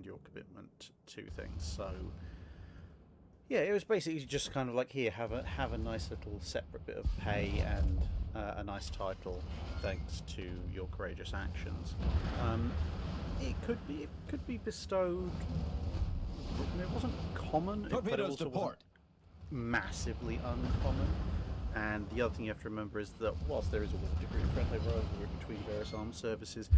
and your commitment to things. So yeah, it was basically just kind of like here, have a have a nice little separate bit of pay and uh, a nice title, thanks to your courageous actions. Um, it could be it could be bestowed. It wasn't common, but it Torpedoes also wasn't massively uncommon. And the other thing you have to remember is that whilst there is a degree of friendly rivalry between various armed services,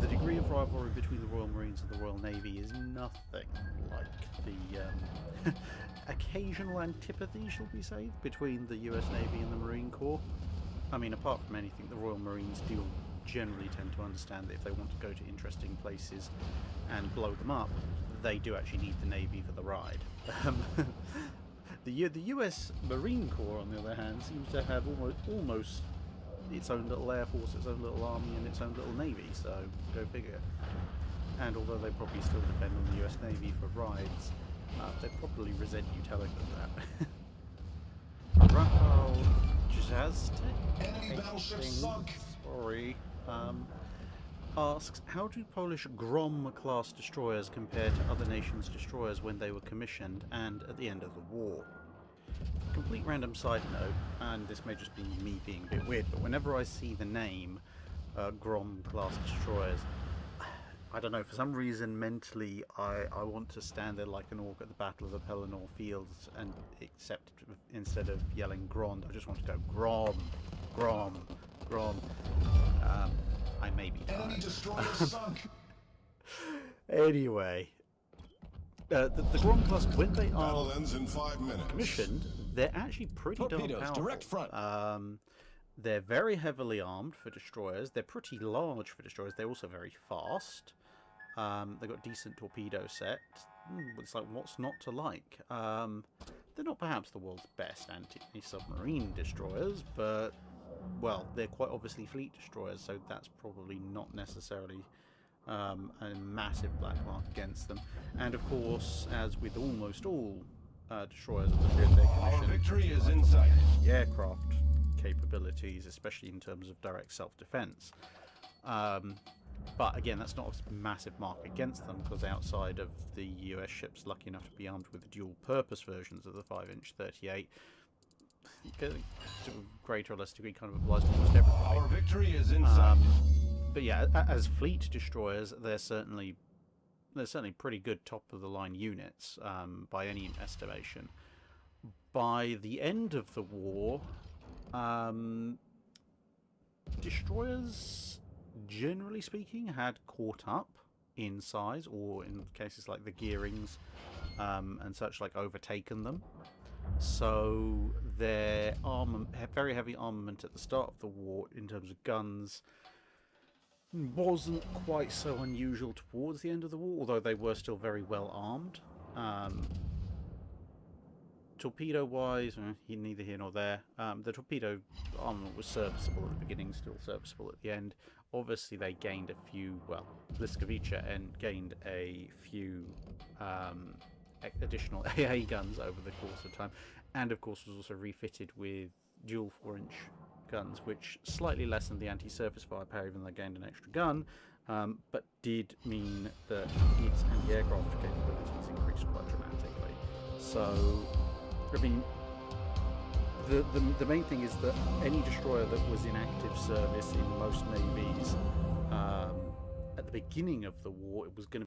the degree of rivalry between the Royal Marines and the Royal Navy is nothing like the um, occasional antipathy, shall we say, between the US Navy and the Marine Corps. I mean, apart from anything, the Royal Marines do generally tend to understand that if they want to go to interesting places and blow them up, they do actually need the Navy for the ride. The the U.S. Marine Corps, on the other hand, seems to have almost almost its own little air force, its own little army, and its own little navy. So go figure. And although they probably still depend on the U.S. Navy for rides, uh, they probably resent you telling them that. Rafael Jaztek, Enemy battleship sunk. sorry, um, asks, how do Polish Grom-class destroyers compare to other nations' destroyers when they were commissioned and at the end of the war? Complete random side note, and this may just be me being a bit weird, but whenever I see the name uh, Grom-class destroyers, I don't know, for some reason mentally I, I want to stand there like an orc at the Battle of the Pelennor Fields and except instead of yelling Grond, I just want to go Grom, Grom, Grom. Um, I may be Enemy destroyer sunk. Anyway, uh, the, the Grom class, when they are Battle ends in five minutes. commissioned, they're actually pretty darn Torpedoes, powerful. direct front. Um, they're very heavily armed for destroyers. They're pretty large for destroyers. They're also very fast. Um, they've got decent torpedo set. Hmm, it's like what's not to like. Um, they're not perhaps the world's best anti-submarine destroyers, but well, they're quite obviously fleet destroyers, so that's probably not necessarily um, a massive black mark against them. And of course, as with almost all uh, destroyers of the period they're Our commissioned, victory is in sight. aircraft capabilities, especially in terms of direct self-defense. Um, but again, that's not a massive mark against them because outside of the US ships lucky enough to be armed with dual-purpose versions of the 5-inch 38, to a greater or less degree, kind of applies to almost everybody. Our victory is in sight. Um, but yeah, as fleet destroyers, they're certainly they're certainly pretty good top of the line units um, by any estimation. By the end of the war, um, destroyers, generally speaking, had caught up in size, or in cases like the Gearings um, and such, like overtaken them. So their armament, very heavy armament at the start of the war in terms of guns wasn't quite so unusual towards the end of the war, although they were still very well armed. Um, torpedo wise, eh, he- neither here nor there. Um, the torpedo armament was serviceable at the beginning, still serviceable at the end. Obviously, they gained a few, well, Blyskawica and gained a few um, additional AA guns over the course of time, and of course was also refitted with dual 4-inch guns, which slightly lessened the anti-surface firepower, even though they gained an extra gun, um, but did mean that its anti-aircraft capabilities increased quite dramatically. So, I mean, the, the, the main thing is that any destroyer that was in active service in most navies um, at the beginning of the war, it was going to